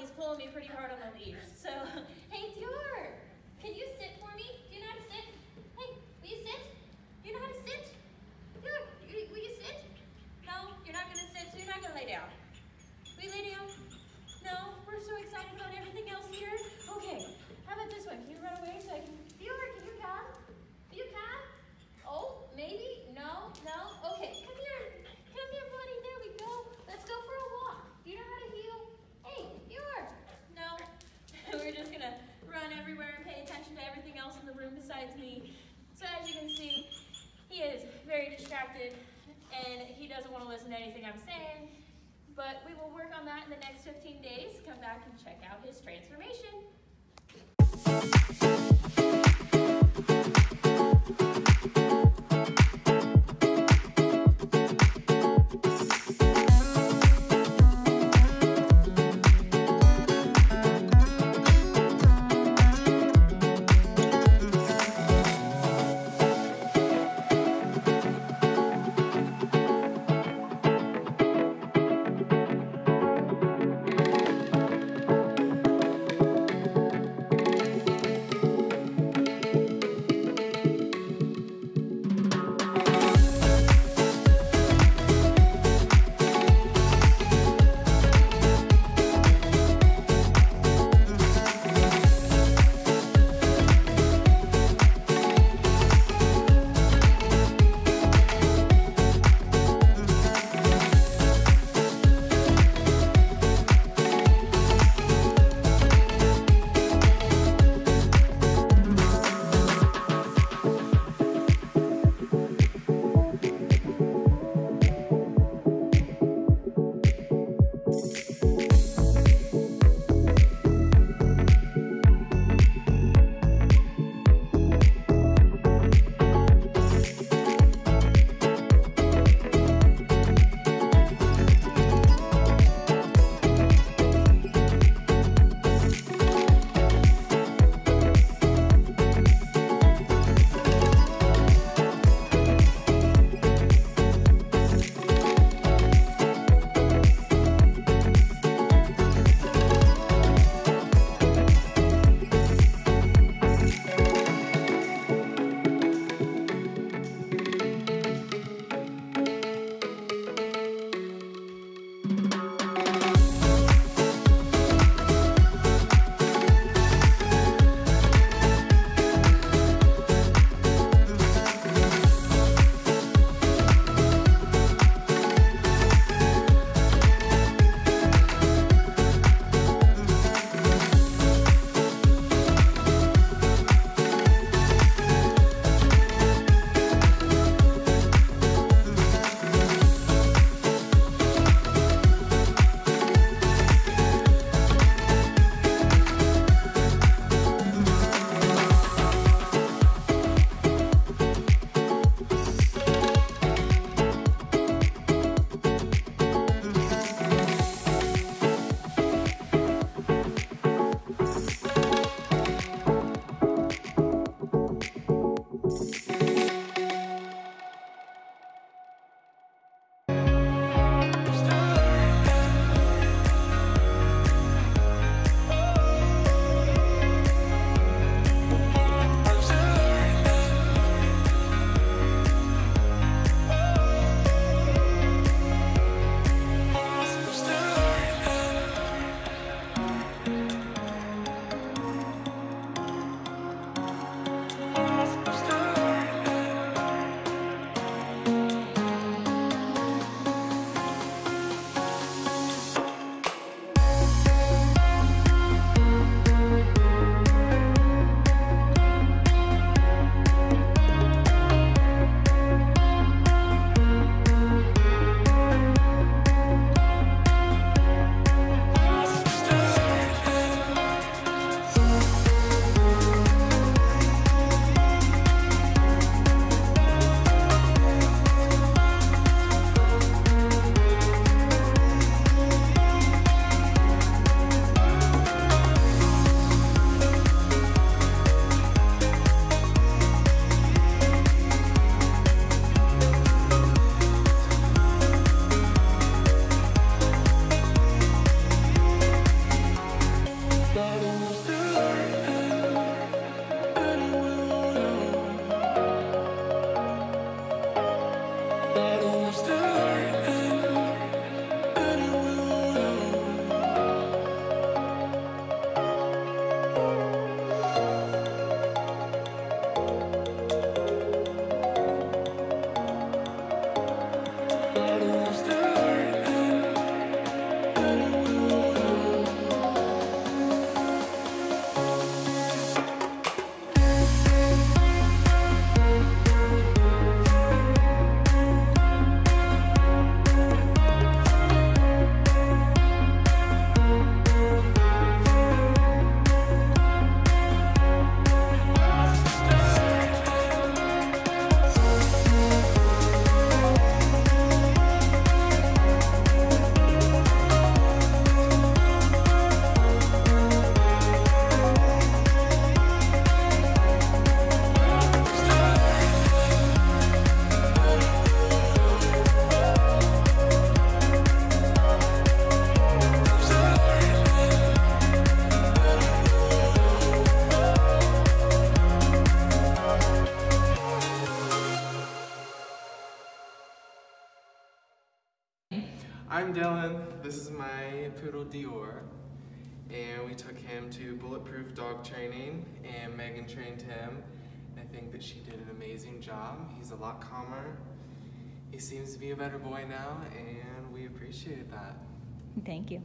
he's pulling me pretty hard on the leash. So, hey, Dior, can you sit for me? Do you know how to sit? Hey, will you sit? Do you know how to sit? Dior, will you sit? No, you're not gonna sit, so you're not gonna lay down. Will you lay down? No, we're so excited about everything else here. Okay, how about this one? Can you run away so I can? Dior, can you come? Will you come? Oh, maybe? No, no? Okay, come here. Come here, buddy. There we go. Let's go for a walk. Do you know how to heel? Hey, Dior. No. We're just gonna run everywhere and pay attention to everything else in the room besides me. So as you can see, he is very distracted and he doesn't I'm saying. But we will work on that in the next 15 days. Come back and check out his transformation. I'm Dylan. This is my poodle Dior. And we took him to bulletproof dog training, and Megan trained him. I think that she did an amazing job. He's a lot calmer. He seems to be a better boy now, and we appreciate that. Thank you.